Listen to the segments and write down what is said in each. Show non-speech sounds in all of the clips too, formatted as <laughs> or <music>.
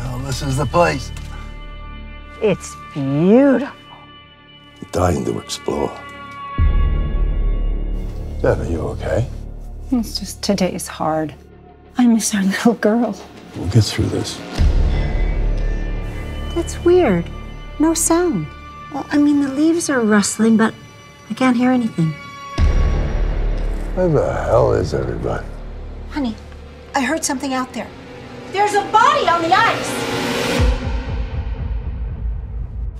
Oh, is the place. It's beautiful. I'm dying to explore. Deb, are you okay? It's just today's hard. I miss our <laughs> little girl. We'll get through this. That's weird. No sound. Well, I mean, the leaves are rustling, but I can't hear anything. Where the hell is everybody? Honey, I heard something out there. There's a body on the ice!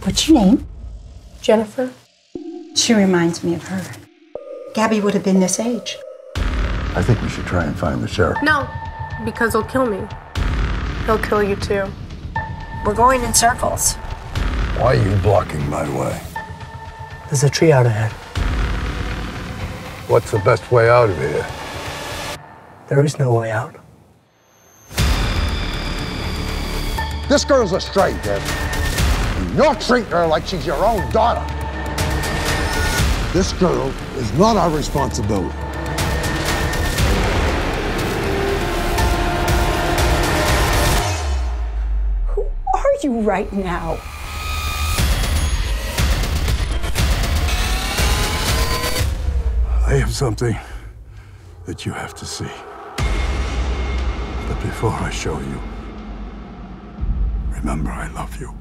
What's your name? Jennifer? She reminds me of her. Gabby would have been this age. I think we should try and find the sheriff. No, because he'll kill me. He'll kill you too. We're going in circles. Why are you blocking my way? There's a tree out ahead. What's the best way out of here? There is no way out. This girl's a stray, Deb. You're treating her like she's your own daughter. This girl is not our responsibility. Who are you right now? I have something that you have to see. But before I show you, remember I love you.